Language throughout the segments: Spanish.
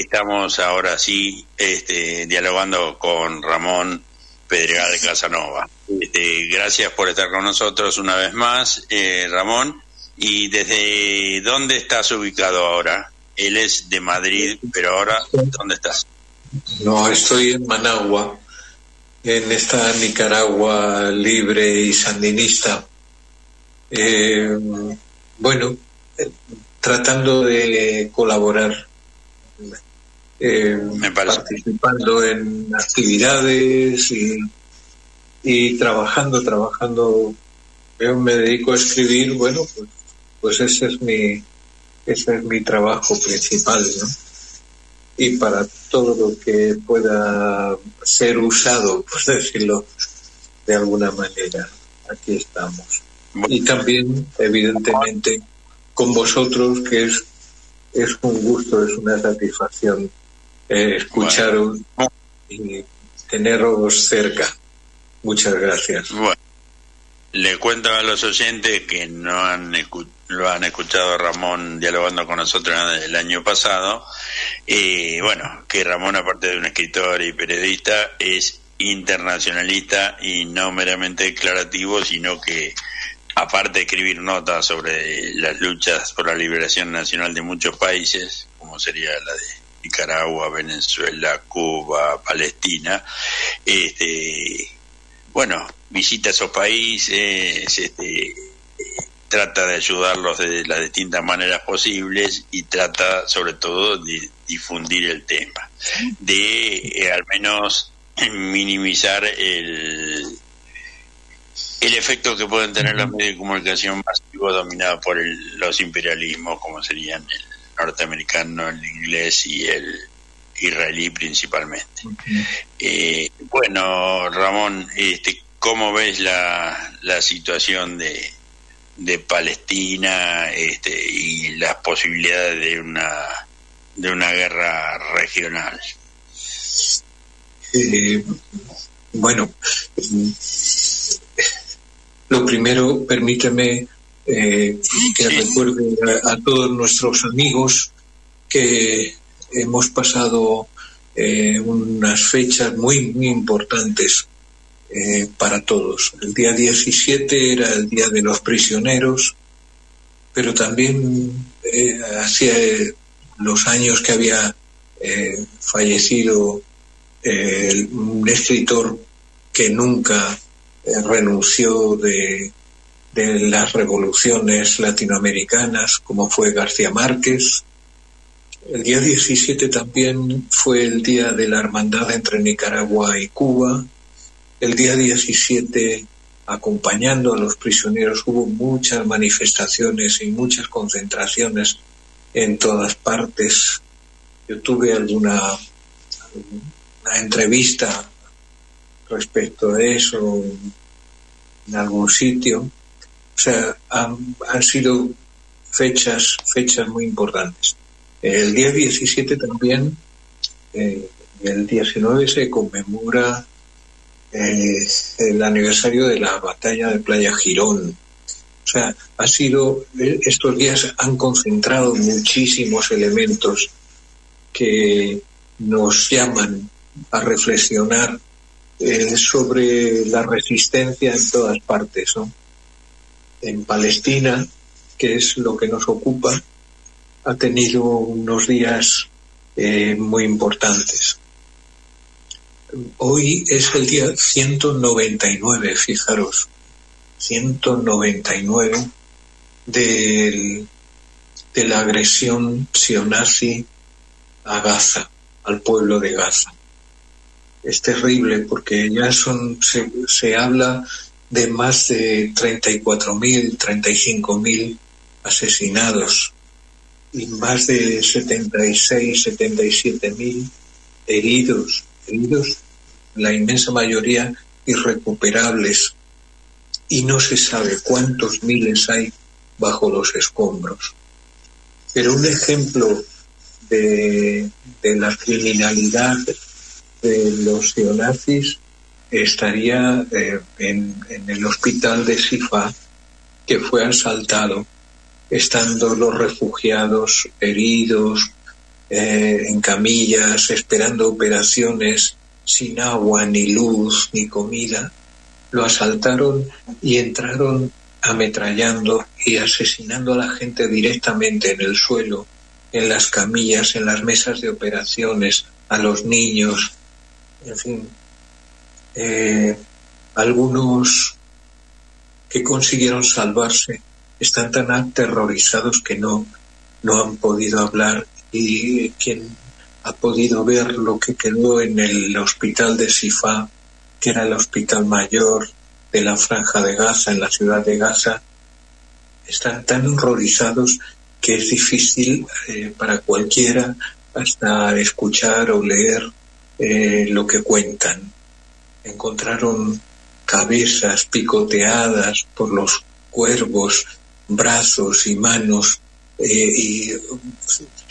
estamos ahora sí este, dialogando con Ramón Pedregal Casanova. Este, gracias por estar con nosotros una vez más, eh, Ramón. ¿Y desde dónde estás ubicado ahora? Él es de Madrid, pero ahora, ¿dónde estás? No, estoy en Managua, en esta Nicaragua libre y sandinista. Eh, bueno, eh, tratando de colaborar, eh, participando en actividades y, y trabajando, trabajando. Yo me dedico a escribir, bueno, pues, pues ese es mi, ese es mi trabajo principal, ¿no? Y para todo lo que pueda ser usado, por decirlo de alguna manera, aquí estamos. Y también, evidentemente, con vosotros, que es, es un gusto, es una satisfacción eh, escucharos y teneros cerca. Muchas gracias. Bueno, le cuento a los oyentes que no han lo han escuchado Ramón dialogando con nosotros el año pasado. Y bueno, que Ramón, aparte de un escritor y periodista, es internacionalista y no meramente declarativo, sino que aparte de escribir notas sobre las luchas por la liberación nacional de muchos países, como sería la de Nicaragua, Venezuela, Cuba, Palestina, este, bueno, visita esos países, este, trata de ayudarlos de las distintas maneras posibles y trata sobre todo de difundir el tema, de eh, al menos minimizar el, el efecto que pueden tener los medios de comunicación masivos dominados por los imperialismos, como serían el norteamericano, el inglés y el israelí principalmente. Eh, bueno, Ramón, este, ¿cómo ves la, la situación de, de Palestina este, y las posibilidades de una, de una guerra regional? Eh, bueno, lo primero, permíteme eh, que recuerde a, todos nuestros amigos que hemos pasado eh, unas fechas muy, muy importantes eh, para todos. El día 17 era el Día de los Prisioneros, pero también hacía los años que había fallecido un escritor que nunca renunció de, de las revoluciones latinoamericanas, como fue García Márquez. El día 17 también fue el día de la hermandad entre Nicaragua y Cuba. El día 17, acompañando a los prisioneros, hubo muchas manifestaciones y muchas concentraciones en todas partes. Yo tuve alguna una entrevista respecto a eso en algún sitio. O sea, han, sido fechas, fechas muy importantes. El día 17 también, eh, el 19 se conmemora eh, el aniversario de la batalla de Playa Girón. O sea, ha sido, estos días han concentrado muchísimos elementos que nos llaman a reflexionar eh, sobre la resistencia en todas partes. En Palestina, que es lo que nos ocupa, ha tenido unos días eh, muy importantes. Hoy es el día 199, fijaros, 199 de la agresión sionazi a Gaza, al pueblo de Gaza es terrible porque ya son, se, se habla de más de 34.000, 35.000 asesinados y más de 76, 77.000 heridos, heridos, la inmensa mayoría irrecuperables y no se sabe cuántos miles hay bajo los escombros. Pero un ejemplo de, de la criminalidad de los neonazis estaría eh, en, el hospital de Sifa, que fue asaltado, estando los refugiados heridos, eh, en camillas, esperando operaciones, sin agua, ni luz, ni comida, lo asaltaron y entraron ametrallando y asesinando a la gente directamente en el suelo, en las camillas, en las mesas de operaciones, a los niños, en fin. Eh, algunos que consiguieron salvarse están tan aterrorizados que no, no han podido hablar y quien ha podido ver lo que quedó en el hospital de Sifa, que era el hospital mayor de la franja de Gaza, en la ciudad de Gaza, están tan horrorizados que es difícil eh, para cualquiera hasta escuchar o leer eh, lo que cuentan. Encontraron cabezas picoteadas por los cuervos, brazos y manos eh, y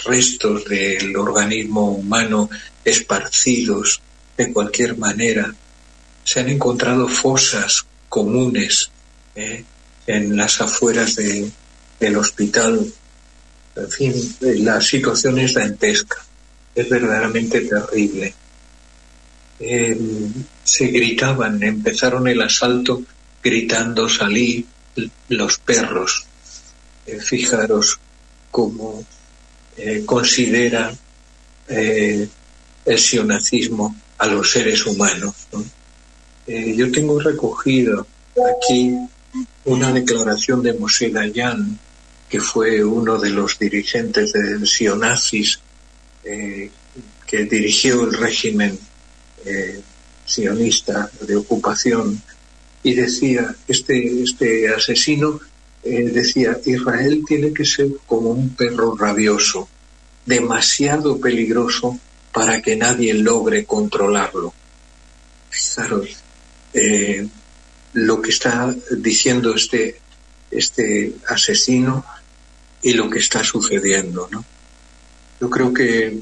restos del organismo humano esparcidos de cualquier manera. Se han encontrado fosas comunes eh, en las afueras del hospital. En fin, la situación es dantesca, es verdaderamente terrible. Eh, se gritaban, empezaron el asalto gritando salí los perros. Eh, fijaros cómo eh, considera el sionazismo a los seres humanos. yo tengo recogido aquí una declaración de Moshe Dayan, que fue uno de los dirigentes del sionazis, que dirigió el régimen sionista de ocupación y decía, este, este asesino eh, decía, Israel tiene que ser como un perro rabioso, demasiado peligroso para que nadie logre controlarlo. Fijaros, eh, lo que está diciendo este, este asesino y lo que está sucediendo, ¿no? Yo creo que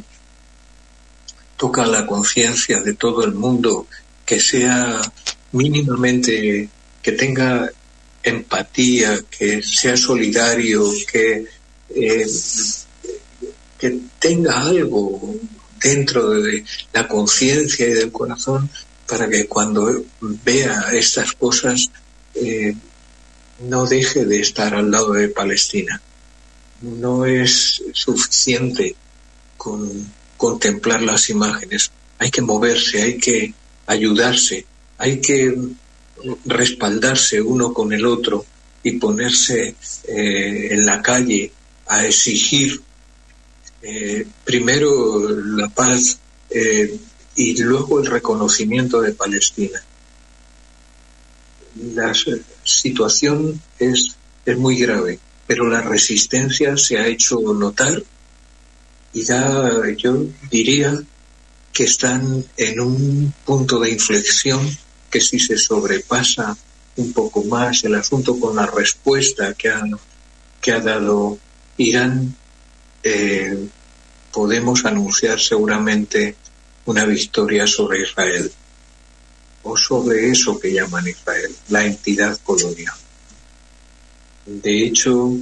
toca la conciencia de todo el mundo que sea mínimamente, que tenga empatía, que sea solidario, que, eh, que tenga algo dentro de la conciencia y del corazón para que cuando vea estas cosas eh, no deje de estar al lado de Palestina. No es suficiente con contemplar las imágenes. Hay que moverse, hay que ayudarse, hay que respaldarse uno con el otro y ponerse eh, en la calle a exigir eh, primero la paz eh, y luego el reconocimiento de Palestina. La situación es, es muy grave, pero la resistencia se ha hecho notar y ya yo diría que están en un punto de inflexión que si se sobrepasa un poco más el asunto con la respuesta que ha, que ha dado Irán, eh, podemos anunciar seguramente una victoria sobre Israel o sobre eso que llaman Israel, la entidad colonial. De hecho,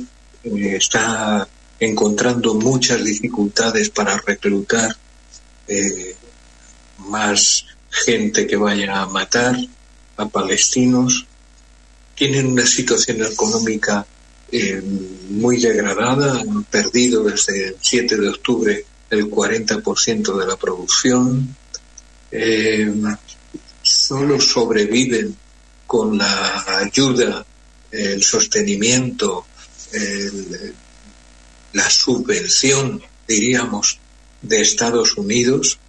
eh, está encontrando muchas dificultades para reclutar eh, más gente que vaya a matar a palestinos. Tienen una situación económica eh, muy degradada, han perdido desde el 7 de octubre el 40% de la producción, eh, solo sobreviven con la ayuda, el sostenimiento, el, la subvención, diríamos, de Estados Unidos,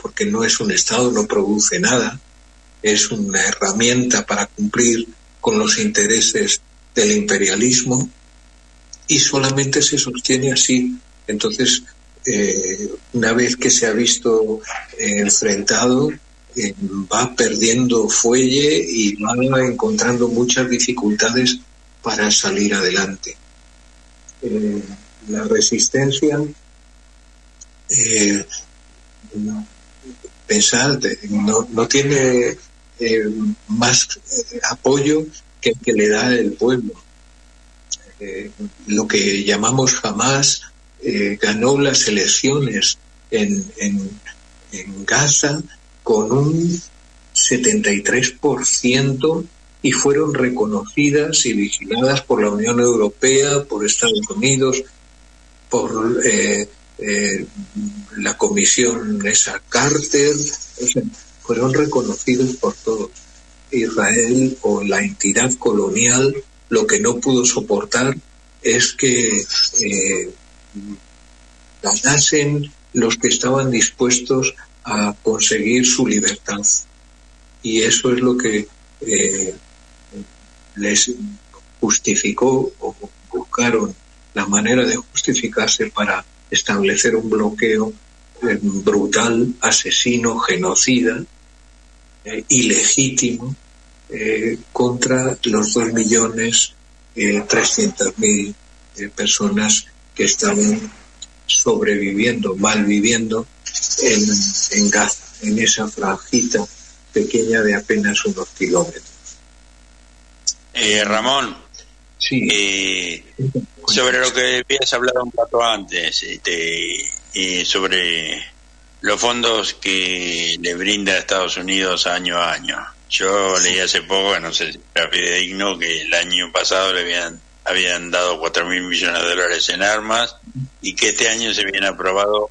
porque no es un Estado, no produce nada, es una herramienta para cumplir con los intereses del imperialismo y solamente se sostiene así. Entonces, eh, una vez que se ha visto enfrentado, eh, va perdiendo fuelle y va encontrando muchas dificultades para salir adelante. Eh, la resistencia, eh, pensar, no, no tiene eh, más apoyo que el que le da el pueblo. lo que llamamos jamás eh, ganó las elecciones en, en, Gaza con un 73% y fueron reconocidas y vigiladas por la Unión Europea, por Estados Unidos, por eh, eh, la comisión esa Carter, fueron reconocidos por todos. Israel o la entidad colonial lo que no pudo soportar es que eh, ganasen los que estaban dispuestos a conseguir su libertad. Y eso es lo que eh, les justificó o buscaron la manera de justificarse para establecer un bloqueo eh, brutal, asesino, genocida, eh, ilegítimo, eh, contra los dos millones trescientas mil personas que estaban sobreviviendo, malviviendo en, en Gaza, en esa franjita pequeña de apenas unos kilómetros. Ramón, sí. sobre lo que habías hablado un rato antes, este, sobre los fondos que le brinda Estados Unidos año a año. Yo leí hace poco, no sé si era fidedigno, que el año pasado le habían, habían dado 4 mil millones de dólares en armas y que este año se habían aprobado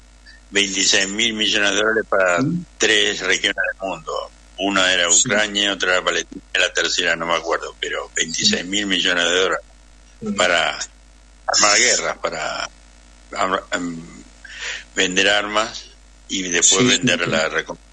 26 mil millones de dólares para tres regiones del mundo. Una era Ucrania, otra era Palestina, la tercera no me acuerdo, pero 26 mil millones de dólares para armar guerras, para em, vender armas y después vender la recompensa.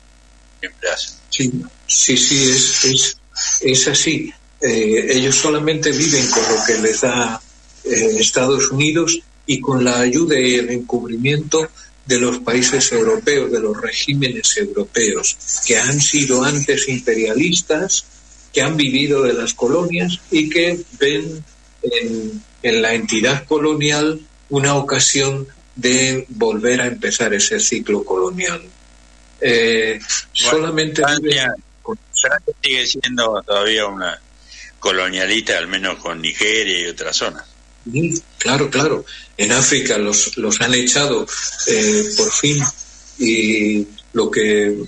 Sí, sí, sí, es, es, es así. Eh, ellos solamente viven con lo que les da eh, Estados Unidos y con la ayuda y el encubrimiento de los países europeos, de los regímenes europeos, que han sido antes imperialistas, que han vivido de las colonias y que ven en, en la entidad colonial una ocasión de volver a empezar ese ciclo colonial. Eh, solamente Francia, sigue siendo todavía una colonialista, al menos con Nigeria y otras zonas. Claro, claro. En África los, los han echado eh, por fin y lo que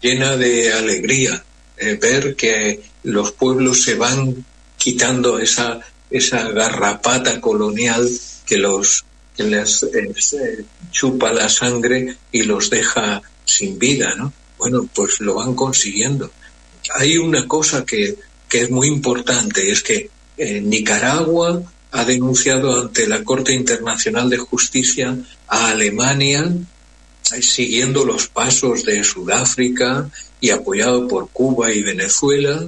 llena de alegría eh, ver que los pueblos se van quitando esa, esa garrapata colonial que los que les eh, chupa la sangre y los deja sin vida, ¿no? Bueno, pues lo van consiguiendo. Hay una cosa que, que es muy importante, es que eh, Nicaragua ha denunciado ante la Corte Internacional de Justicia a Alemania, eh, siguiendo los pasos de Sudáfrica y apoyado por Cuba y Venezuela,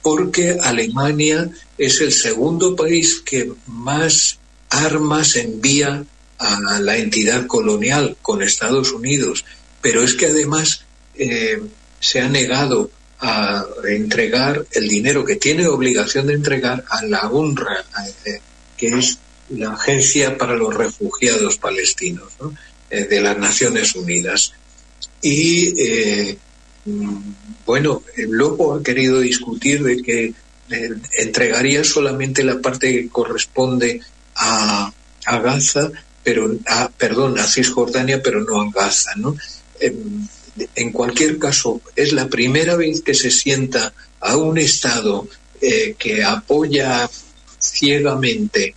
porque Alemania es el segundo país que más armas envía a la entidad colonial con Estados Unidos, pero es que además eh, se ha negado a entregar el dinero que tiene obligación de entregar a la UNRWA, eh, que es la Agencia para los Refugiados Palestinos eh, de las Naciones Unidas. Y mm, bueno, luego ha querido discutir de que entregaría solamente la parte que corresponde a, Gaza, pero a, perdón, a Cisjordania, pero no a Gaza, ¿no? En, cualquier caso, es la primera vez que se sienta a un Estado eh, que apoya ciegamente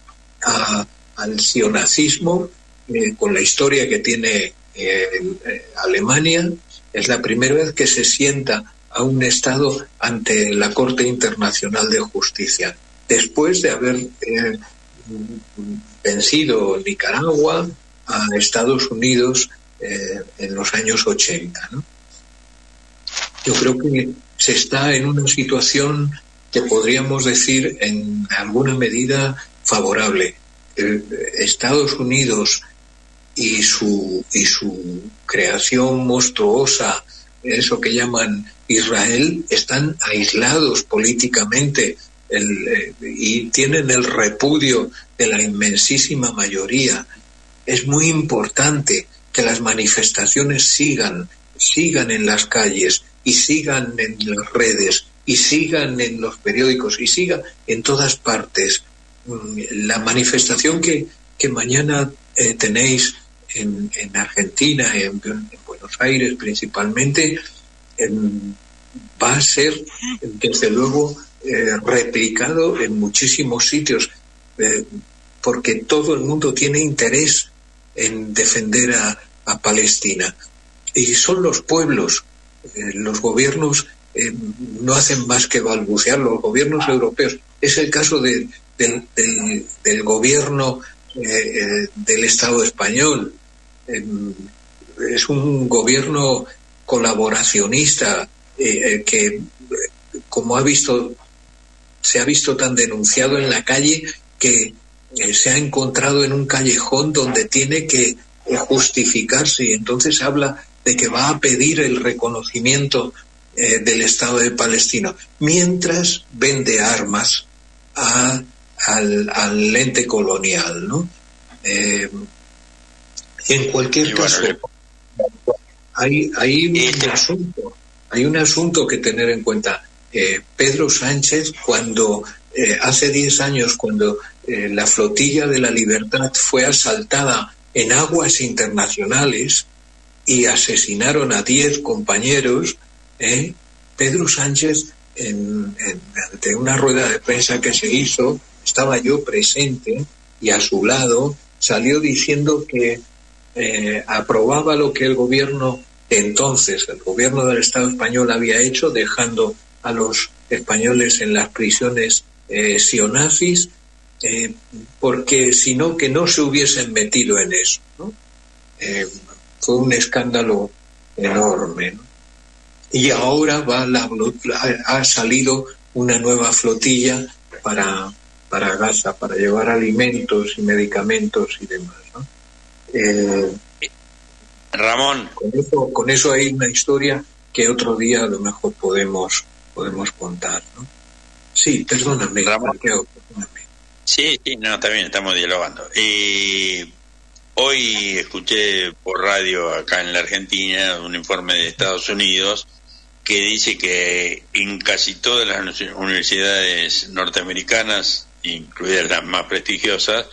al sionazismo, eh, con la historia que tiene eh, Alemania, es la primera vez que se sienta a un Estado ante la Corte Internacional de Justicia, después de haber vencido Nicaragua a Estados Unidos eh, en los años 80. Yo creo que se está en una situación que podríamos decir en alguna medida favorable. Estados Unidos y su, y su creación monstruosa, eso que llaman Israel, están aislados políticamente eh, y tienen el repudio de la inmensísima mayoría. Es muy importante que las manifestaciones sigan, sigan en las calles y sigan en las redes y sigan en los periódicos y sigan en todas partes. Mm, la manifestación que, que mañana eh, tenéis en, Argentina, en, Buenos Aires principalmente, em, va a ser, desde luego, eh, replicado en muchísimos sitios, eh, porque todo el mundo tiene interés en defender a, Palestina. Y son los pueblos, los gobiernos no hacen más que balbucear, los gobiernos europeos. Es el caso del, gobierno eh, del Estado español. Em, es un gobierno colaboracionista eh, eh, que, como ha visto, se ha visto tan denunciado en la calle que se ha encontrado en un callejón donde tiene que justificarse y entonces habla de que va a pedir el reconocimiento del Estado de Palestina, mientras vende armas a al, al ente colonial, ¿no? Eh, en cualquier caso, hay, hay, un asunto, hay un asunto que tener en cuenta. Eh, Pedro Sánchez, cuando eh, hace 10 años, cuando la flotilla de la libertad fue asaltada en aguas internacionales y asesinaron a 10 compañeros, Pedro Sánchez, en, ante una rueda de prensa que se hizo, estaba yo presente y a su lado salió diciendo que eh, aprobaba lo que el gobierno entonces, el gobierno del Estado español había hecho, dejando a los españoles en las prisiones eh, sionazis, eh, porque si no, que no se hubiesen metido en eso. fue un escándalo enorme. Y ahora va la, ha salido una nueva flotilla para para Gaza, para llevar alimentos y medicamentos y demás. Eh, Ramón. Con eso, hay una historia que otro día a lo mejor podemos, podemos contar. ¿no? Sí, perdóname. Ramón. Sí, sí, no, está bien, estamos dialogando. Y hoy escuché por radio acá en la Argentina un informe de Estados Unidos que dice que en casi todas las universidades norteamericanas incluidas las más prestigiosas,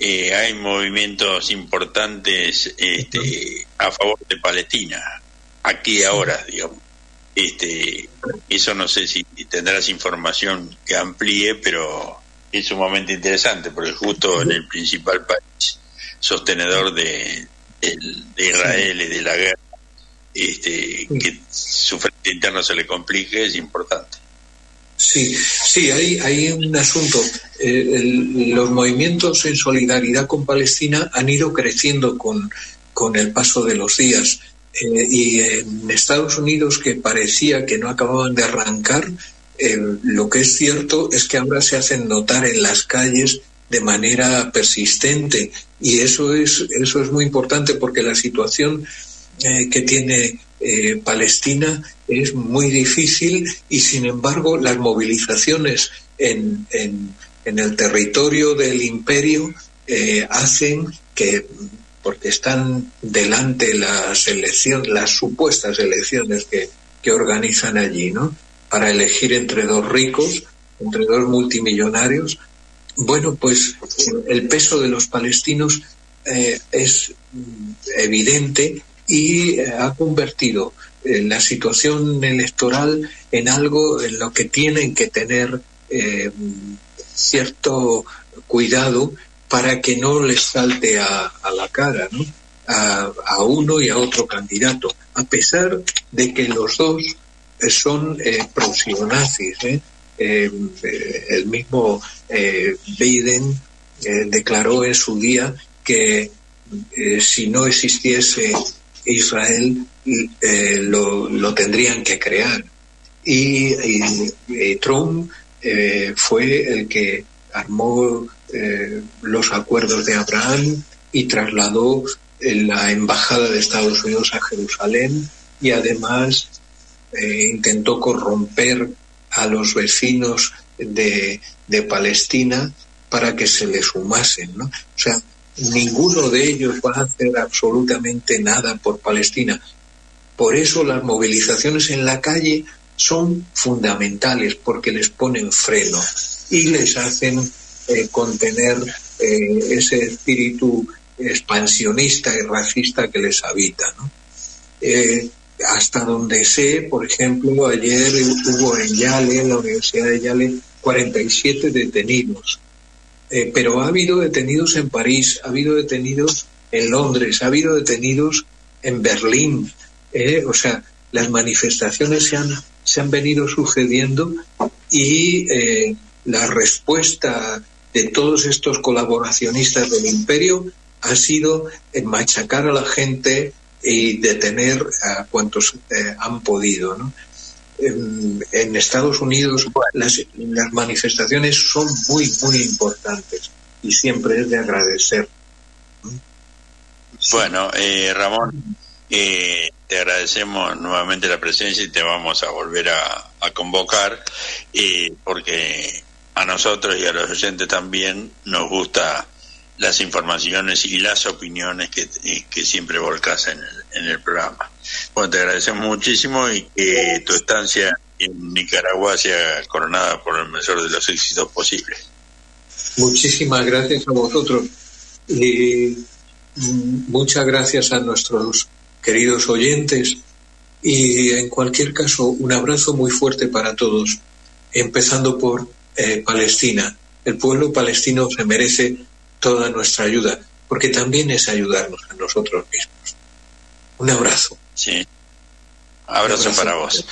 eh, hay movimientos importantes este, a favor de Palestina, aquí ahora, digamos. Este, eso no sé si tendrás información que amplíe, pero es un momento interesante, porque justo en el principal país sostenedor de, de Israel y de la guerra, este, que su frente interno se le complique, es importante. Sí, sí, hay, hay un asunto. Eh, los movimientos en solidaridad con Palestina han ido creciendo con, con el paso de los días. Eh, y en Estados Unidos, que parecía que no acababan de arrancar, eh, lo que es cierto es que ahora se hacen notar en las calles de manera persistente. Y eso es, eso es muy importante porque la situación que tiene eh, Palestina es muy difícil y sin embargo las movilizaciones en, en, el territorio del imperio eh, hacen que porque están delante las elecciones, las supuestas elecciones que, que organizan allí, ¿no? Para elegir entre dos ricos, entre dos multimillonarios. Bueno, pues el peso de los palestinos eh, es evidente y eh, ha convertido eh, la situación electoral en algo en lo que tienen que tener cierto cuidado para que no les salte a, la cara a, uno y a otro candidato, a pesar de que los dos son eh, nazis el mismo Biden declaró en su día que si no existiese Israel eh, lo, tendrían que crear. Y, Trump eh, fue el que armó eh, los acuerdos de Abraham y trasladó la embajada de Estados Unidos a Jerusalén y además intentó corromper a los vecinos de, de Palestina para que se le sumasen. ¿no? O sea, ninguno de ellos va a hacer absolutamente nada por Palestina. Por eso las movilizaciones en la calle son fundamentales porque les ponen freno y les hacen eh, contener ese espíritu expansionista y racista que les habita. ¿no? Hasta donde sé, por ejemplo, ayer hubo en Yale, en la Universidad de Yale, 47 detenidos. Eh, pero ha habido detenidos en París, ha habido detenidos en Londres, ha habido detenidos en Berlín. Eh, o sea, las manifestaciones se han, se han venido sucediendo y eh, la respuesta de todos estos colaboracionistas del imperio ha sido machacar a la gente, y detener a cuantos eh, han podido. ¿no? En, Estados Unidos las, manifestaciones son muy, muy importantes y siempre es de agradecer. Bueno, eh, Ramón, eh, te agradecemos nuevamente la presencia y te vamos a volver a, convocar porque a nosotros y a los oyentes también nos gusta las informaciones y las opiniones que, que siempre volcas en el, en el programa. Bueno, te agradecemos muchísimo y que tu estancia en Nicaragua sea coronada por el mejor de los éxitos posibles. Muchísimas gracias a vosotros y muchas gracias a nuestros queridos oyentes y en cualquier caso un abrazo muy fuerte para todos, empezando por eh, Palestina. El pueblo palestino se merece toda nuestra ayuda, porque también es ayudarnos a nosotros mismos. Un abrazo. Sí. Abrazo, abrazo. para vos.